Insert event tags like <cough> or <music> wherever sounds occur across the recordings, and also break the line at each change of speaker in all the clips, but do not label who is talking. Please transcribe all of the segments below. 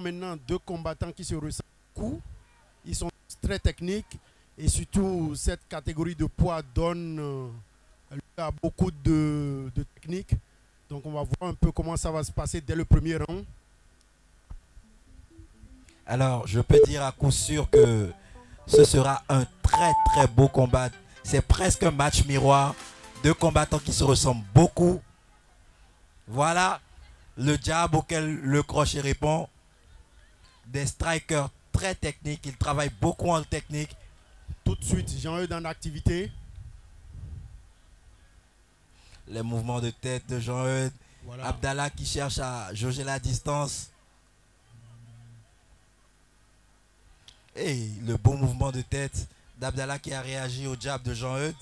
maintenant deux combattants qui se ressemblent beaucoup. Ils sont très techniques et surtout cette catégorie de poids donne euh, à beaucoup de, techniques. Donc on va voir un peu comment ça va se passer dès le premier round.
Alors, je peux dire à coup sûr que ce sera un très très beau combat. C'est presque un match miroir. Deux combattants qui se ressemblent beaucoup. Voilà le jab auquel le crochet répond. Des strikers très techniques. Ils travaillent beaucoup en technique.
Tout de suite, Jean-Eudes en activité.
Les mouvements de tête de Jean-Eudes.
Voilà.
Abdallah qui cherche à jauger la distance. Et le bon mouvement de tête d'Abdallah qui a réagi au jab de Jean-Eudes.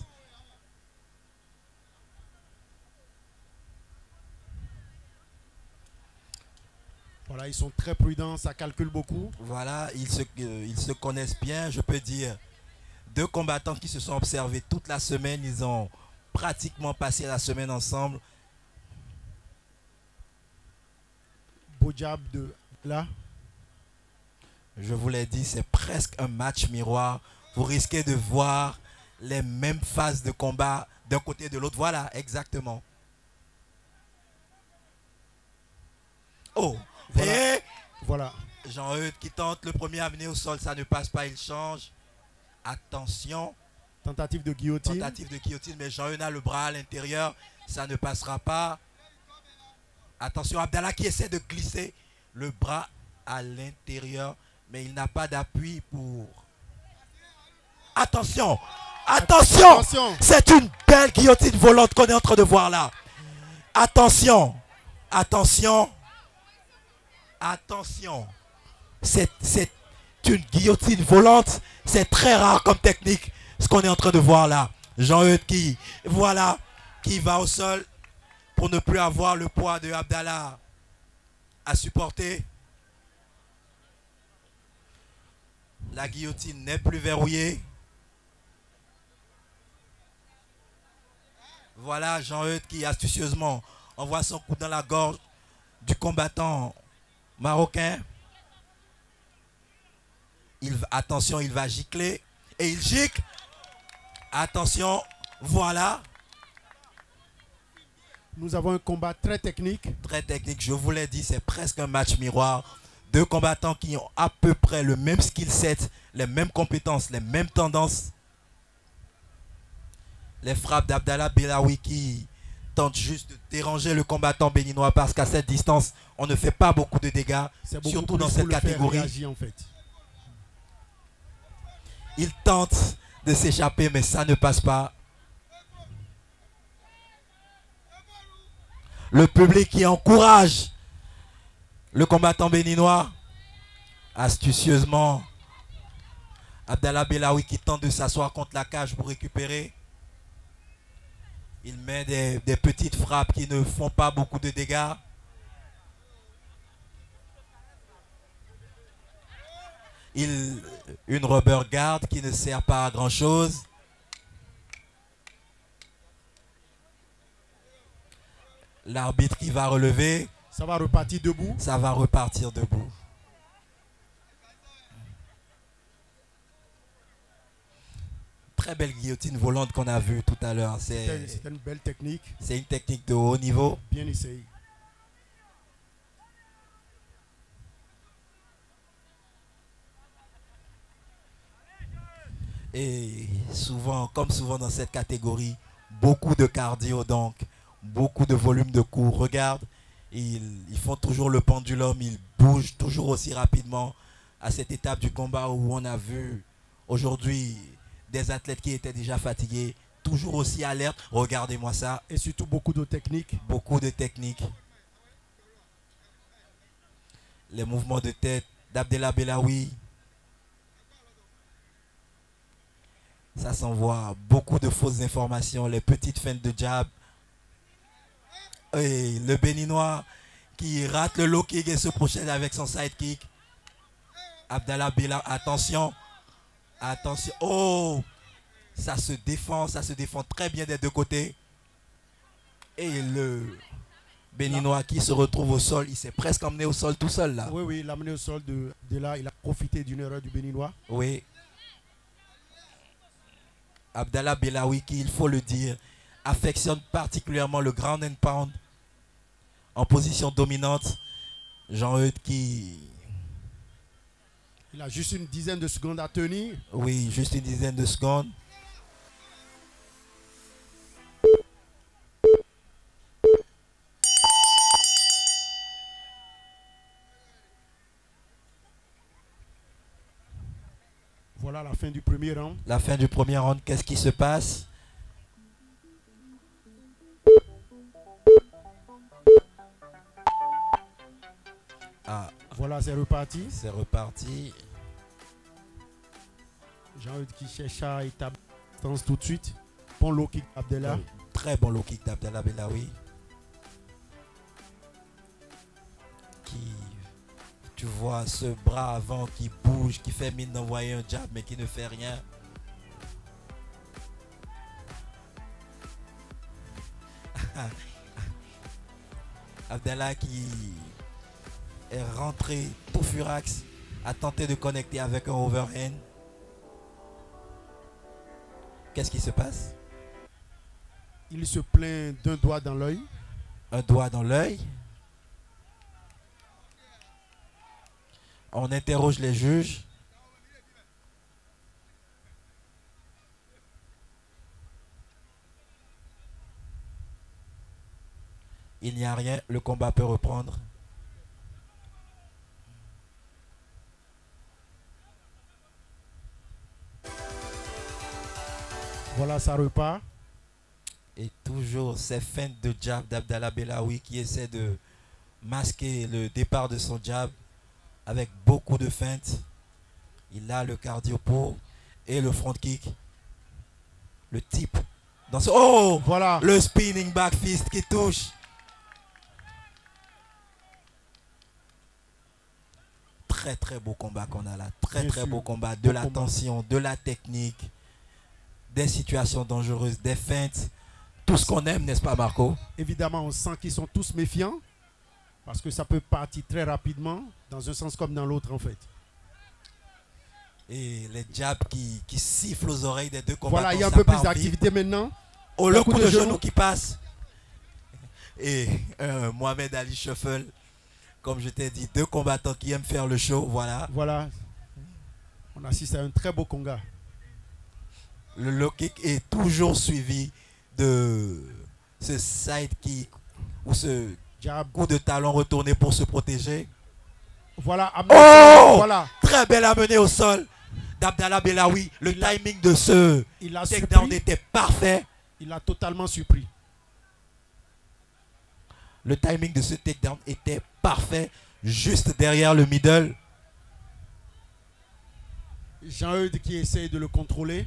Voilà, ils sont très prudents, ça calcule beaucoup.
Voilà, ils se, euh, ils se connaissent bien, je peux dire. Deux combattants qui se sont observés toute la semaine, ils ont pratiquement passé la semaine ensemble.
Beau jab de là.
Je vous l'ai dit, c'est presque un match miroir. Vous risquez de voir les mêmes phases de combat d'un côté et de l'autre. Voilà, exactement. Oh,
Voilà.
et
Voilà.
Jean-Eudes qui tente le premier amené au sol, ça ne passe pas, il change. Attention,
Tentative de guillotine.
tentative de guillotine, mais Jean-Eudes a le bras à l'intérieur, ça ne passera pas. Attention, Abdallah qui essaie de glisser le bras à l'intérieur, mais il n'a pas d'appui pour... Attention Attention
Attention.
C'est une belle guillotine volante qu'on est en train de voir là. Attention Attention Attention C'est une guillotine volante. C'est très rare comme technique ce qu'on est en train de voir là. Jean-Eudes qui, voilà, qui va au sol pour ne plus avoir le poids de Abdallah à supporter. La guillotine n'est plus verrouillée. Voilà Jean-Eudes qui astucieusement envoie son coup dans la gorge du combattant marocain. Il, attention, il va gicler. Et il gicle. Attention, voilà.
Nous avons un combat très technique.
Très technique, je vous l'ai dit, c'est presque un match miroir. Deux combattants qui ont à peu près le même skill set, les mêmes compétences, les mêmes tendances. Les frappes d'Abdallah Belawi qui tentent juste de déranger le combattant béninois parce qu'à cette distance, on ne fait pas beaucoup de dégâts,
beaucoup
surtout dans cette catégorie.
réagir, en fait.
Il tente de s'échapper, mais ça ne passe pas. Le public qui encourage le combattant béninois astucieusement. Abdallah Belawi qui tente de s'asseoir contre la cage pour récupérer. Il met des, des petites frappes qui ne font pas beaucoup de dégâts. Il, une rubber guard qui ne sert pas à grand chose. L'arbitre qui va relever,
Ça va repartir debout.
ça va repartir debout. Très belle guillotine volante qu'on a vue tout à l'heure. C'est
une belle technique.
c'est une technique de haut niveau.
Bien essayé.
Et souvent, comme souvent dans cette catégorie, beaucoup de cardio, donc beaucoup de volume de coups. Regarde, ils, ils font toujours le pendulum, ils bougent toujours aussi rapidement à cette étape du combat où on a vu aujourd'hui des athlètes qui étaient déjà fatigués, toujours aussi alertes. Regardez-moi ça,
Et surtout beaucoup de techniques.
beaucoup de techniques. Les mouvements de tête d'Abdallah Belawi. Ça s'envoie beaucoup de fausses informations, les petites feintes de jab. Et le béninois qui rate le low kick et se projette avec son sidekick. Abdallah Belawi, attention. Attention. Oh Ça se défend, ça se défend très bien des deux côtés. Et le, béninois qui se retrouve au sol. Il s'est presque emmené au sol tout seul là.
Oui, oui, il l'a amené au sol de, de là. Il a profité d'une erreur du Béninois.
Oui. Abdallah Belawi, qui, il faut le dire, affectionne particulièrement le ground and pound en position dominante. Jean-Eudes qui,
Il a juste une dizaine de secondes à tenir.
oui, juste une dizaine de secondes.
Voilà la fin du premier round.
La fin du premier round, qu'est-ce qui se passe? Ah,
Voilà, c'est reparti.
c'est reparti.
Jean-Eudes qui cherche à établir la distance tout de suite. Bon low kick.
Oui, Très bon low kick d'Abdallah Belawi. Qui, tu vois ce bras avant qui bouge, qui fait mine d'envoyer un jab mais qui ne fait rien. <laughs> Abdallah qui est rentré tout furax, a tenté de connecter avec un overhand. Qu'est-ce qui se passe?
Il se plaint d'un doigt dans l'œil.
un doigt dans l'œil. On interroge les juges. Il n'y a rien, le combat peut reprendre.
Voilà, ça repart.
Et toujours ces feintes de jab d'Abdallah Belawi qui essaie de masquer le départ de son jab avec beaucoup de feintes. Il a le cardio pour et le front kick. Le type dans ce oh
Voilà.
le spinning back fist qui touche. Très très beau combat qu'on a là. Très
Bien
très
sûr.
beau combat. De la
combat.
tension, de la technique, des situations dangereuses, des feintes. Tout ce qu'on aime, n'est-ce pas Marco?
Évidemment, on sent qu'ils sont tous méfiants. Parce que ça peut partir très rapidement, dans un sens comme dans l'autre en fait.
Et les jabs qui, qui sifflent aux oreilles des deux combattants.
Voilà, il y a un peu plus d'activité maintenant.
Oh, le
coup
coup
de
de genou
genou.
qui passe. Et euh, Mohamed Ali Shuffle, comme je t'ai dit, deux combattants qui aiment faire le show. Voilà.
Voilà. On assiste à un très beau combat.
Le low kick est toujours suivi de ce side kick ou ce
Jab.
coup de talon retourné pour se protéger.
Voilà.
Oh
Voilà.
Très belle amenée au sol d'Abdallah Belawi. Le
Il a-
timing de ce takedown était parfait.
Il a totalement surpris.
Le timing de ce takedown était parfait. Juste derrière le middle.
Jean-Eudes qui essaye de le contrôler.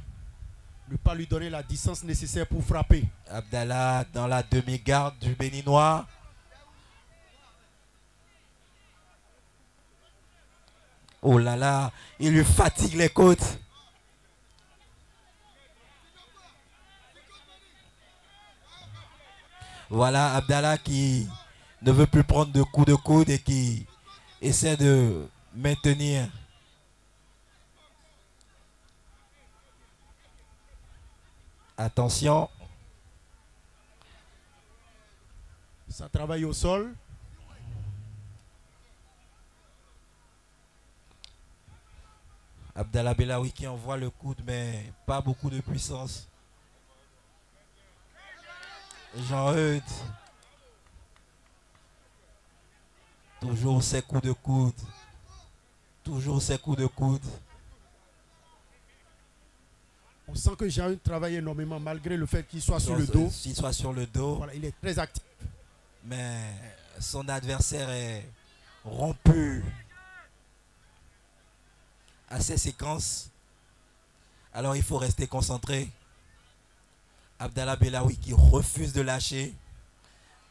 Ne pas lui donner la distance nécessaire pour frapper.
Abdallah dans la demi-garde du Béninois. Oh là là, il lui fatigue les côtes. Voilà Abdallah qui ne veut plus prendre de coups de coude et qui essaie de maintenir Attention,
Ça travaille au sol.
Abdallah Belawi qui envoie le coude, mais pas beaucoup de puissance. Jean-Eudes. Toujours ses coups de coude. Toujours ses coups de coude.
Sent que Jean-Eudes travaille énormément malgré le fait qu'il soit sur le dos.
S'il soit sur le dos.
Voilà, il est très actif.
Mais son adversaire est rompu à ces séquences. Alors il faut rester concentré. Abdallah Belawi qui refuse de lâcher.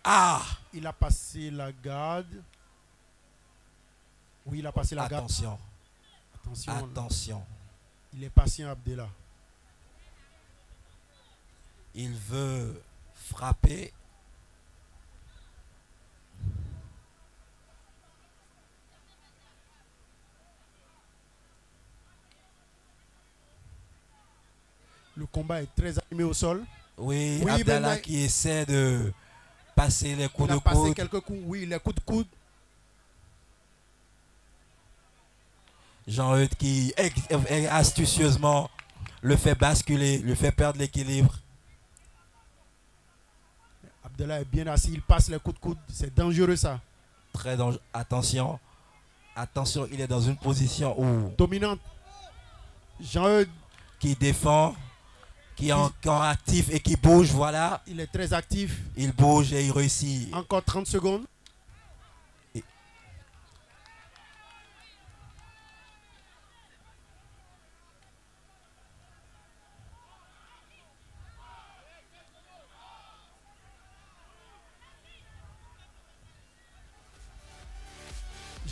Ah
Il a passé la garde. Oui, il a passé la garde.
Attention,
Attention.
attention.
Il est patient, Abdallah.
Il veut frapper.
Le combat est très animé au sol.
Oui,
oui
Abdallah qui essaie de passer les coups de coude.
quelques coups, oui, les coups de coude.
Jean-Eudes qui astucieusement le fait basculer, le fait perdre l'équilibre.
Abdallah est bien assis. Il passe les coups de coude. C'est dangereux ça.
Très dangereux. Attention. Attention, il est dans une position où
Dominante. Jean-Eudes,
qui défend, qui est encore actif et qui bouge. Voilà.
il est très actif.
Il bouge et il réussit.
Encore 30 secondes.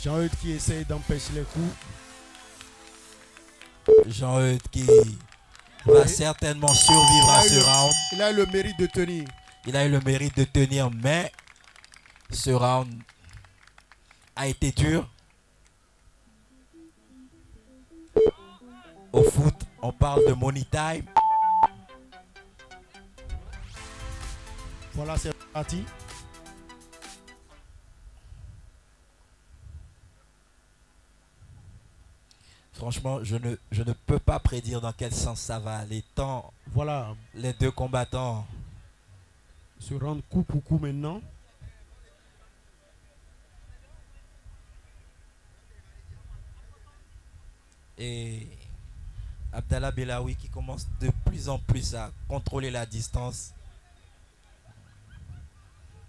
Jean-Eudes qui essaye d'empêcher les coups.
Jean-Eudes qui va certainement survivre à ce
le-
round.
Il a eu le mérite de tenir.
Il a eu le mérite de tenir, mais ce round a été dur. Au foot, on parle de money time.
Voilà, c'est parti.
Franchement, je ne, je ne peux pas prédire dans quel sens ça va aller. Tant
Voilà,
les deux combattants
se rendre coup pour coup maintenant.
et Abdallah Belawi qui commence de plus en plus à contrôler la distance.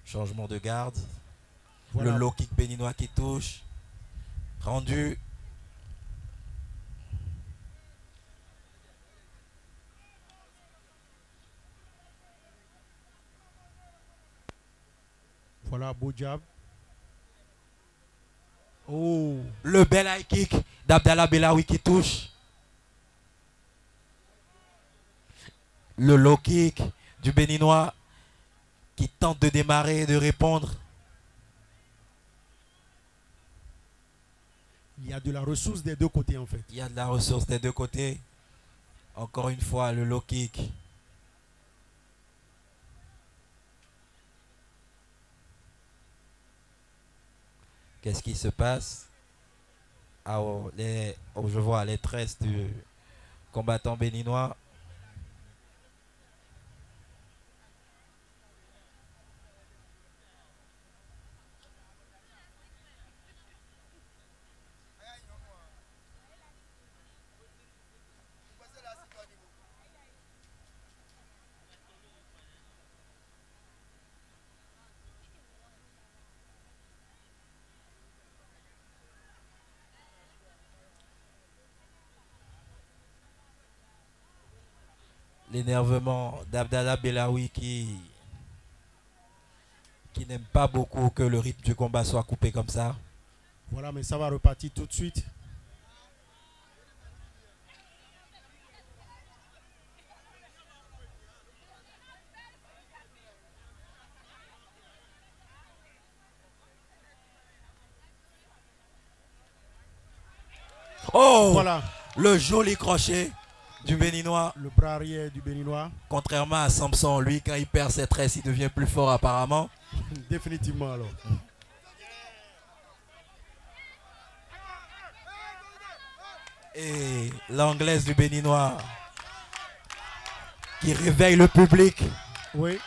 Changement de garde.
Voilà.
Le low kick béninois qui touche. Rendu.
Voilà, beau jab. Oh,
Le bel high kick d'Abdallah Belawi qui touche. Le low kick du béninois qui tente de démarrer et de répondre.
il y a de la ressource des deux côtés en fait.
Il y a de la ressource des deux côtés. Encore une fois, le low kick. Qu'est-ce qui se passe? Je vois les tresses du combattant béninois. L'énervement d'Abdallah Belawi qui, qui n'aime pas beaucoup que le rythme du combat soit coupé comme ça.
Voilà, mais ça va repartir tout de suite.
Oh
Voilà,
Le joli crochet du béninois.
le bras arrière du béninois.
Contrairement à Samson, lui, quand il perd ses tresses, il devient plus fort apparemment. <laughs>
Définitivement alors.
Et l'anglaise du béninois qui réveille le public.
Oui.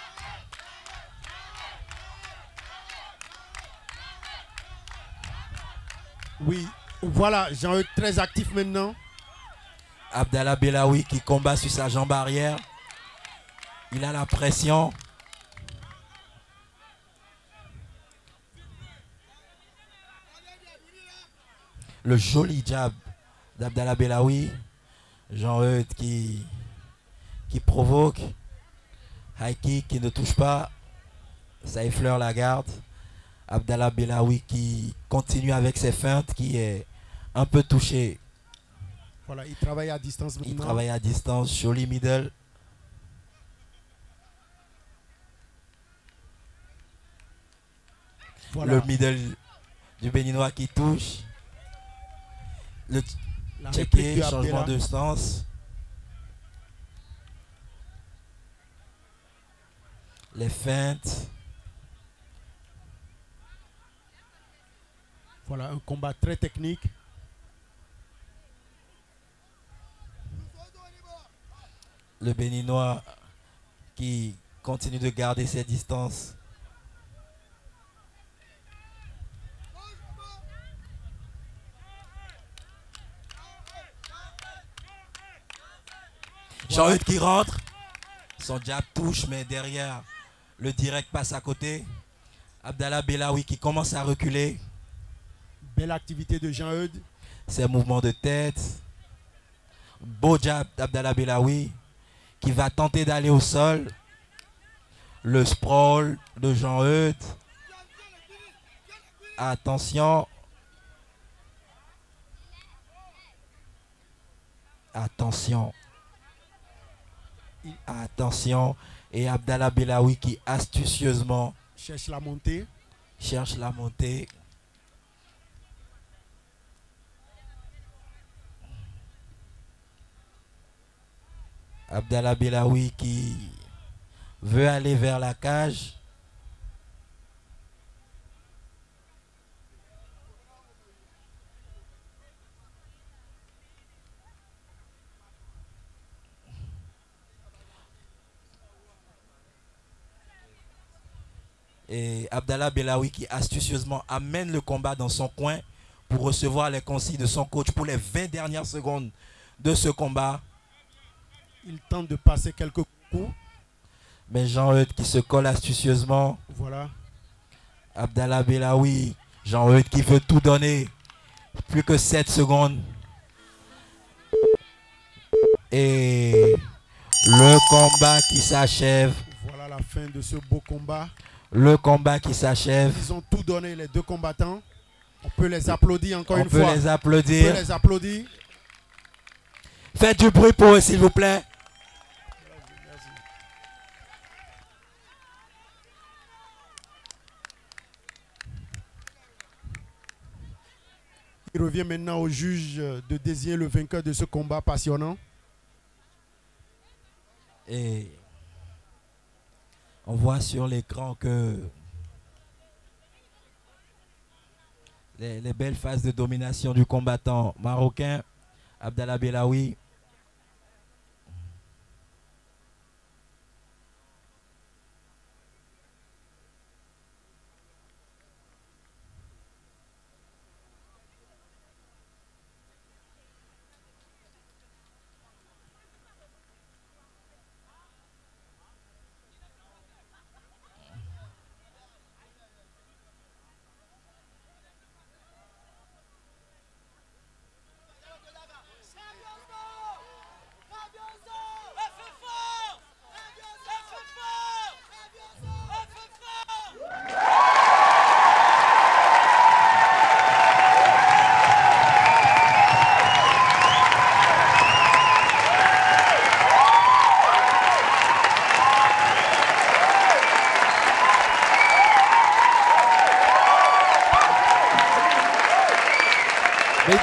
Oui, voilà, Jean-Eudes très actif maintenant.
Abdallah Belawi qui combat sur sa jambe arrière. Il a la pression. Le joli jab d'Abdallah Belawi. Jean-Eudes qui, qui provoque. Kick qui ne touche pas. Ça effleure la garde. Abdallah Belawi qui continue avec ses feintes, qui est un peu touché.
Voilà, il travaille à distance
Il
maintenant.
travaille à distance, joli middle.
Voilà,
Le middle du béninois qui touche. Le
la
checké, changement de sens. les feintes.
Voilà, un combat très technique.
Le Béninois qui continue de garder ses distances. Jean-Eudes qui rentre. Son jab touche, mais derrière, le direct passe à côté. Abdallah Belawi qui commence à reculer.
Belle activité de Jean-Eudes.
Ses mouvements de tête. Beau jab d'Abdallah Belawi qui va tenter d'aller au sol. Le sprawl de Jean-Eudes. Attention. Attention. Attention. Et Abdallah Belawi qui astucieusement
Cherche la montée.
cherche la montée. Abdallah Belawi qui veut aller vers la cage. Et Abdallah Belawi qui astucieusement amène le combat dans son coin pour recevoir les consignes de son coach pour les 20 dernières secondes de ce combat.
Il tente de passer quelques coups.
Mais Jean-Eudes qui se colle astucieusement.
Voilà.
Abdallah Belawi. Jean-Eudes qui veut tout donner. Plus que 7 secondes. Et le combat qui s'achève.
Voilà la fin de ce beau combat.
Le combat qui s'achève.
Ils ont tout donné, les deux combattants. On peut les applaudir encore
On
une
peut
fois.
les
On peut
applaudir.
les applaudir.
Faites du bruit pour eux, s'il vous plaît.
Il revient maintenant au juge de désigner le vainqueur de ce combat passionnant.
Et on voit sur l'écran que les, les belles phases de domination du combattant marocain, Abdallah Belawi.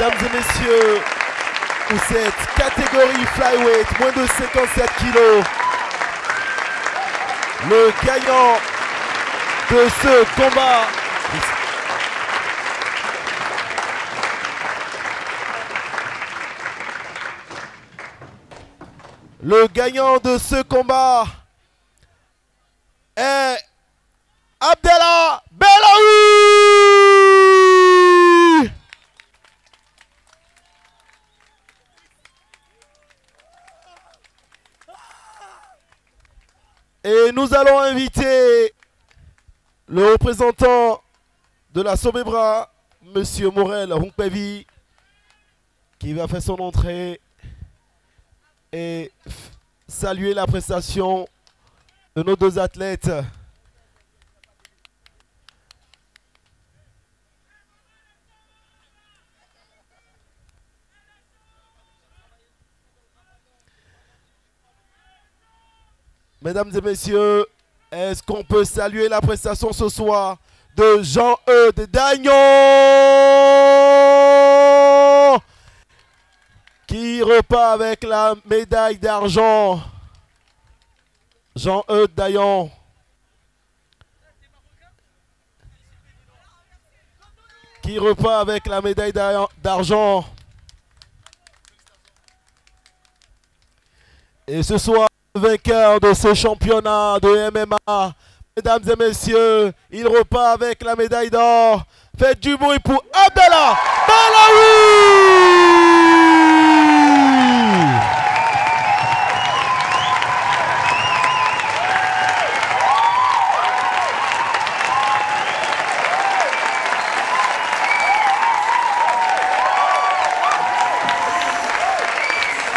Mesdames et messieurs, pour cette catégorie flyweight, moins de 57 kilos, le gagnant de ce combat. Le gagnant de ce combat est Abdallah Belaoui Et inviter le représentant de la Somebra, Monsieur Morel Hunkpevi, qui va faire son entrée et saluer la prestation de nos deux athlètes. Mesdames et messieurs, est-ce qu'on peut saluer la prestation ce soir de Jean-Eudes Dagnon? Qui repart avec la médaille d'argent? Jean-Eudes Dagnon
qui repart avec la médaille d'argent? Et ce soir, vainqueur de ce championnat de MMA, mesdames et messieurs, il repart avec la médaille d'or. Faites du bruit pour Abdallah Balaoui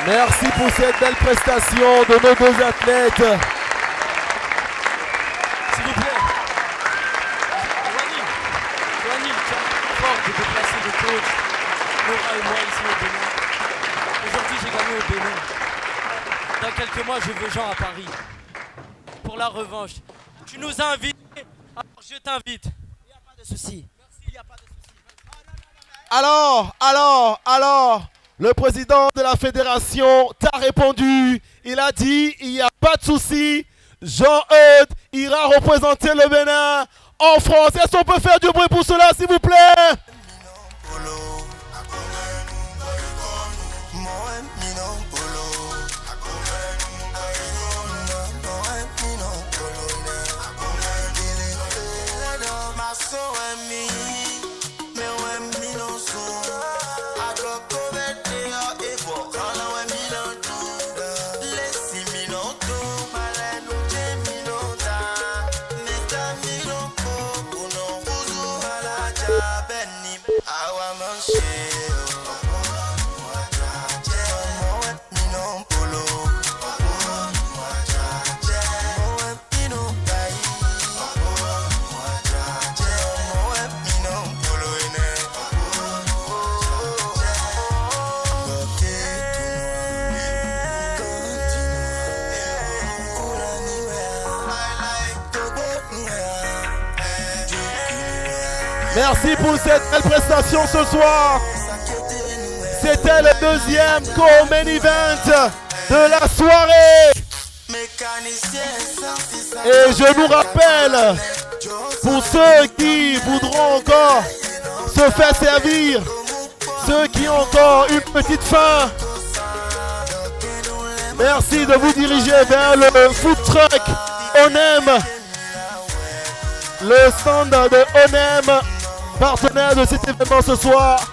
Merci pour cette belle prestation de nos deux athlètes.
S'il vous plaît. Wani, Wani, tu as fort de déplacer le coach, Laura et moi ici au Bénin. Aujourd'hui, j'ai gagné au Bénin. Dans quelques mois, je veux Jean à Paris. Pour la revanche. Tu nous as invités, alors je t'invite. Il n'y a pas de souci. Il n'y a pas de souci.
Alors, alors, alors, le président de la fédération t'a répondu. Il a dit, il n'y a pas de souci. Jean-Eudes ira représenter le Bénin en France. Est-ce qu'on peut faire du bruit pour cela, s'il vous plaît? Merci pour cette belle prestation ce soir. C'était le deuxième co-main event de la soirée. Et je vous rappelle, pour ceux qui voudront encore se faire servir, ceux qui ont encore une petite faim, merci de vous diriger vers le food truck Onem, le stand de Onem, partenaire de cet événement ce soir.